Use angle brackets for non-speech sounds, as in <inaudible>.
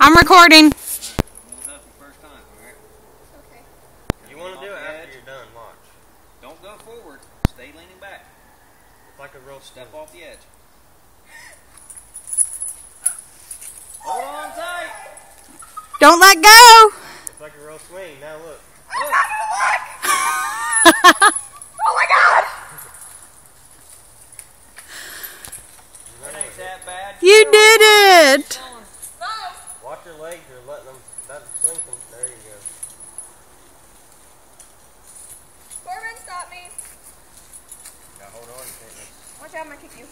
I'm recording. first time, alright? Okay. You want to do it after you're done, watch. Don't go forward. Stay leaning back. It's like a real Step off the edge. Hold on tight. Don't let go. It's like a real swing. Now look. Look. <laughs> Oh my god! That ain't that bad. You did it. No! Watch your legs or let them. That swing from. There you go. Corbin, stop me. Now hold on. You can't miss. Watch out, I'm gonna kick you.